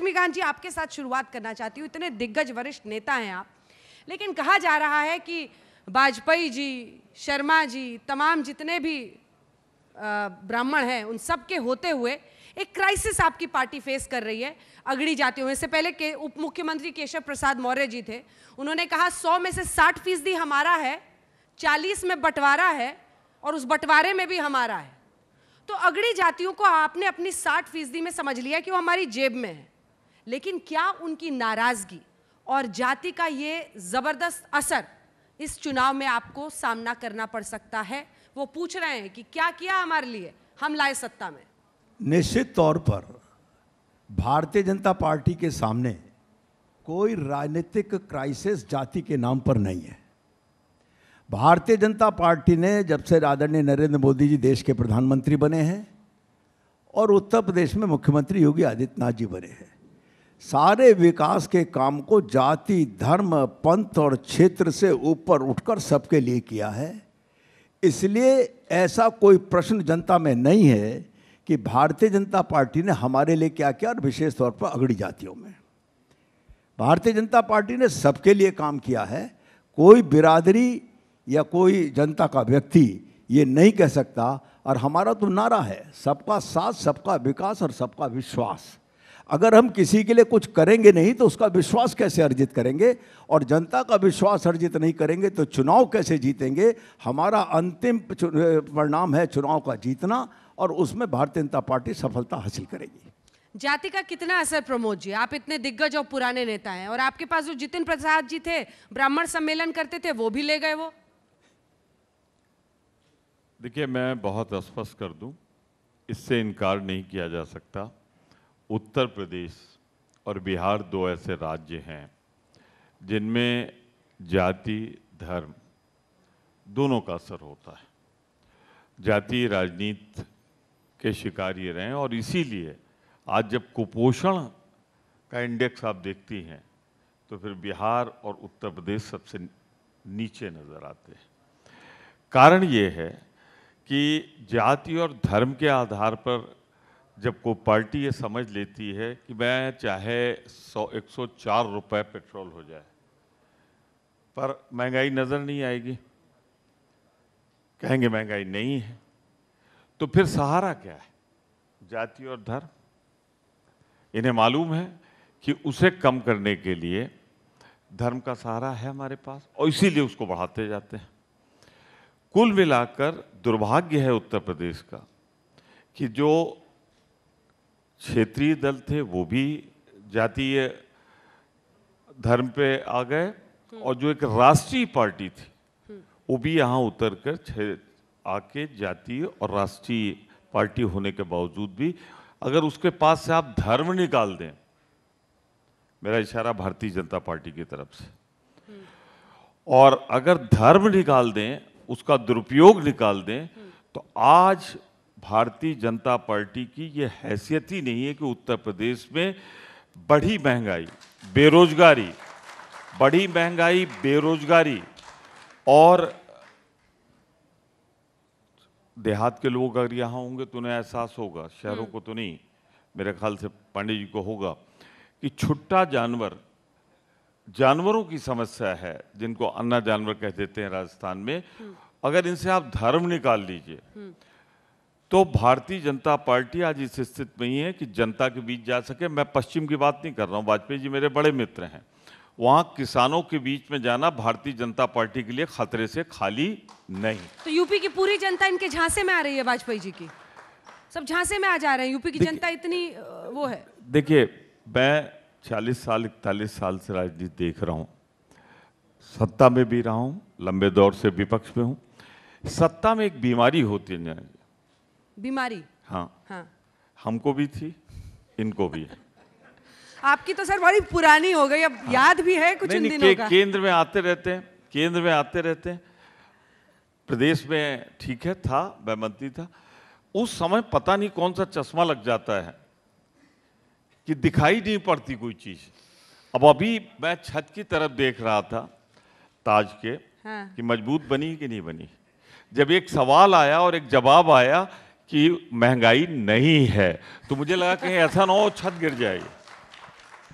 लक्ष्मीकांत जी, आपके साथ शुरुआत करना चाहती हूँ। इतने दिग्गज वरिष्ठ नेता हैं आप। लेकिन कहा जा रहा है कि वाजपेयी जी, शर्मा जी, तमाम जितने भी ब्राह्मण हैं, उन सब के होते हुए एक क्राइसिस आपकी पार्टी फेस कर रही है, अगड़ी जाती हुई इससे पहले के उप मुख्यमंत्री केशव प्रसाद मौर्य जी थे। उन्होंने कहा, सौ में से साठ फ़ीसदी हमारा है, चालीस में बंटवारा है, और उस बंटवारे में भी हमारा है। तो अगड़ी जातियों को आपने अपनी साठ फ़ीसदी में समझ लिया कि वो हमारी जेब में है। लेकिन क्या उनकी नाराज़गी और जाति का ये ज़बरदस्त असर इस चुनाव में आपको सामना करना पड़ सकता है? वो पूछ रहे हैं कि क्या किया हमारे लिए? हम लाए सत्ता में। निश्चित तौर पर भारतीय जनता पार्टी के सामने कोई राजनीतिक क्राइसिस जाति के नाम पर नहीं है। भारतीय जनता पार्टी ने जब से आदरणीय नरेंद्र मोदी जी देश के प्रधानमंत्री बने हैं और उत्तर प्रदेश में मुख्यमंत्री योगी आदित्यनाथ जी बने हैं सारे विकास के काम को जाति, धर्म, पंथ और क्षेत्र से ऊपर उठकर सबके लिए किया है। इसलिए ऐसा कोई प्रश्न जनता में नहीं है कि भारतीय जनता पार्टी ने हमारे लिए क्या किया और विशेष तौर पर अगड़ी जातियों में। भारतीय जनता पार्टी ने सबके लिए काम किया है। कोई बिरादरी या कोई जनता का व्यक्ति ये नहीं कह सकता। और हमारा तो नारा है, सबका साथ, सबका विकास और सबका विश्वास। अगर हम किसी के लिए कुछ करेंगे नहीं तो उसका विश्वास कैसे अर्जित करेंगे? और जनता का विश्वास अर्जित नहीं करेंगे तो चुनाव कैसे जीतेंगे? हमारा अंतिम परिणाम है चुनाव का जीतना और उसमें भारतीय जनता पार्टी सफलता हासिल करेगी। जाति का कितना असर प्रमोद जी? आप इतने दिग्गज और पुराने नेता हैं और आपके पास जो जितिन प्रसाद जी थे ब्राह्मण सम्मेलन करते थे वो भी ले गए वो? देखिए मैं बहुत स्पष्ट कर दूँ इससे इनकार नहीं किया जा सकता। उत्तर प्रदेश और बिहार दो ऐसे राज्य हैं, जिनमें जाति, धर्म दोनों का असर होता है। जातीय राजनीति के शिकार रहे और इसीलिए आज जब कुपोषण का इंडेक्स आप देखती हैं तो फिर बिहार और उत्तर प्रदेश सबसे नीचे नज़र आते हैं। कारण ये है कि जाति और धर्म के आधार पर जब कोई पार्टी ये समझ लेती है कि मैं चाहे सौ, एक सौ चार रुपये पेट्रोल हो जाए, पर महँगाई नज़र नहीं आएगी। कहेंगे महँगाई नहीं है। तो फिर सहारा क्या है? जाति और धर्म। इन्हें मालूम है कि उसे कम करने के लिए धर्म का सहारा है हमारे पास, और इसीलिए उसको बढ़ाते जाते हैं। कुल मिलाकर दुर्भाग्य है उत्तर प्रदेश का कि जो क्षेत्रीय दल थे वो भी जातीय धर्म पे आ गए और जो एक राष्ट्रीय पार्टी थी वो भी यहाँ उतर कर आके जातीय और राष्ट्रीय पार्टी होने के बावजूद भी अगर उसके पास से आप धर्म निकाल दें मेरा इशारा भारतीय जनता पार्टी की तरफ़ से। और अगर धर्म निकाल दें उसका दुरुपयोग निकाल दें तो आज भारतीय जनता पार्टी की ये हैसियत ही नहीं है कि उत्तर प्रदेश में बढ़ी महँगाई बेरोजगारी बढ़ी महँगाई बेरोजगारी और देहात के लोग अगर यहाँ होंगे तो उन्हें एहसास होगा शहरों को तो नहीं मेरे ख्याल से पांडे जी को होगा कि छुट्टा जानवर जानवरों की समस्या है जिनको अन्ना जानवर कह देते हैं राजस्थान में। अगर इनसे आप धर्म निकाल लीजिए तो भारतीय जनता पार्टी आज इस स्थिति में ही है कि जनता के बीच जा सके। मैं पश्चिम की बात नहीं कर रहा हूँ वाजपेयी जी मेरे बड़े मित्र हैं। वहाँ किसानों के बीच में जाना भारतीय जनता पार्टी के लिए खतरे से खाली नहीं। तो यूपी की पूरी जनता इनके झांसे में आ रही है वाजपेयी जी की? सब झांसे में आ जा रहे हैं। यूपी की जनता इतनी वो है। देखिए मैं 40 साल इकतालीस साल से राजनीति देख रहा हूँ। सत्ता में भी रहा हूँ लंबे दौर से विपक्ष में हूँ। सत्ता में एक बीमारी होती है। बीमारी। हाँ। हाँ। हमको भी थी इनको भी है। आपकी तो सर बड़ी पुरानी हो गई अब हाँ। याद भी है कुछ नहीं नहीं दिनों के, का। केंद्र में आते रहते हैं केंद्र में आते रहते हैं। प्रदेश में ठीक है था मैं मंत्री था। उस समय पता नहीं कौन सा चश्मा लग जाता है कि दिखाई नहीं पड़ती कोई चीज़। अब अभी मैं छत की तरफ़ देख रहा था ताज के हाँ। कि मज़बूत बनी कि नहीं बनी। जब एक सवाल आया और एक जवाब आया कि महँगाई नहीं है। तो मुझे लगा कहीं ऐसा ना हो छत गिर जाएगी